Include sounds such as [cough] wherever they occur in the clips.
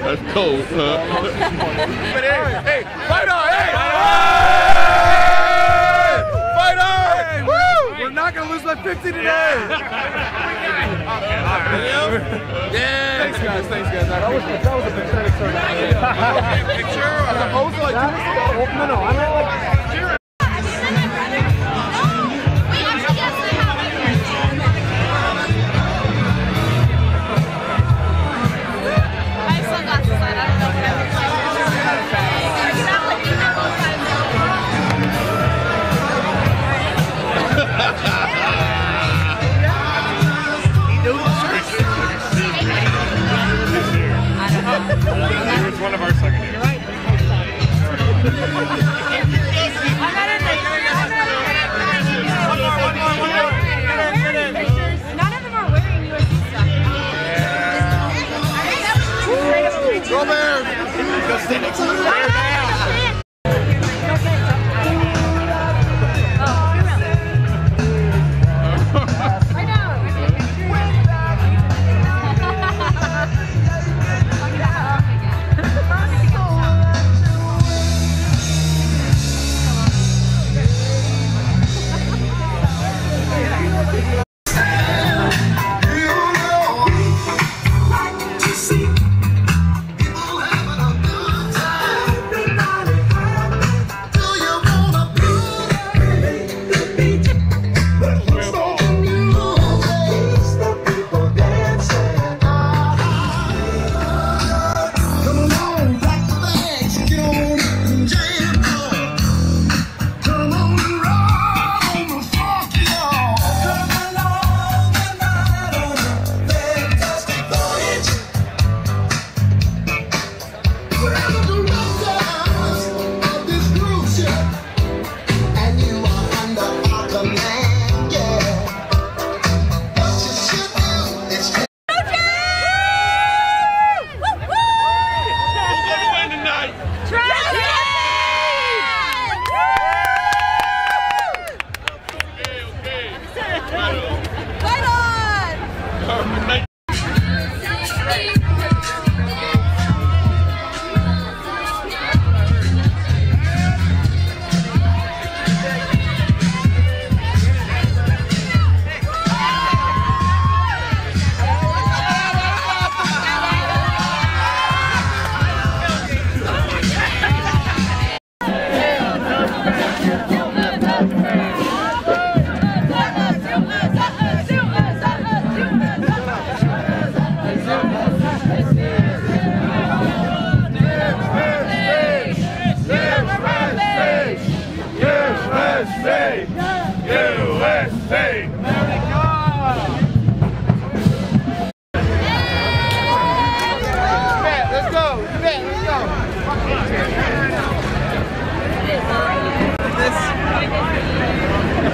That's cold, huh? but hey, hey, fight on, hey! Fight on! Woo! We're not gonna lose by 50 today! Yeah! Thanks guys, thanks guys. That was, that was a pathetic turnout. Picture? As opposed to like No, no, I meant like...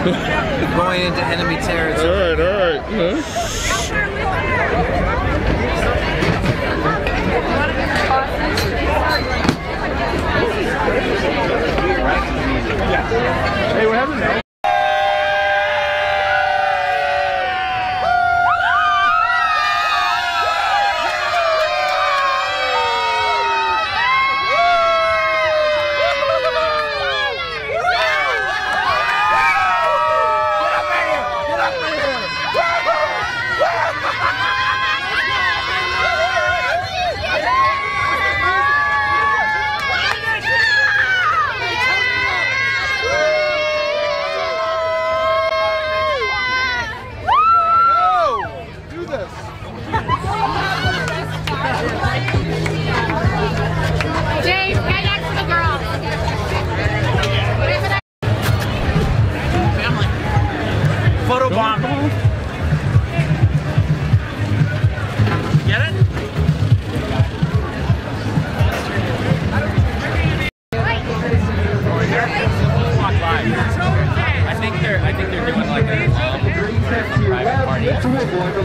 [laughs] Going into enemy territory. All right, all right. Huh?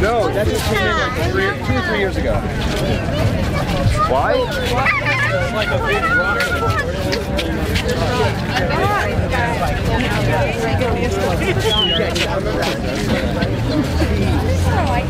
No, that just came in like three, two or three years ago. Why? [laughs]